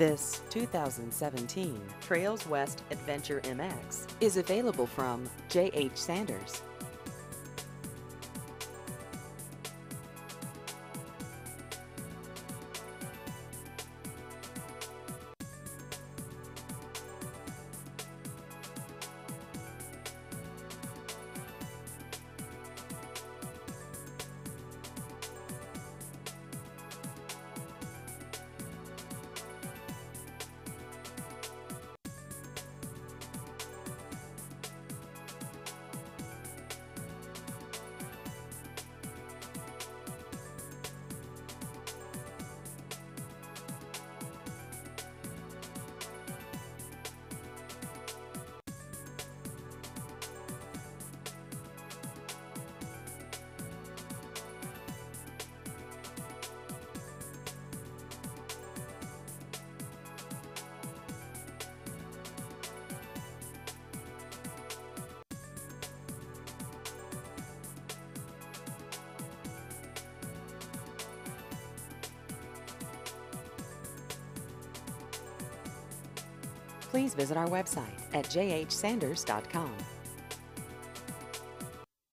This 2017 Trails West Adventure MX is available from J.H. Sanders. Please visit our website at jhsanders.com.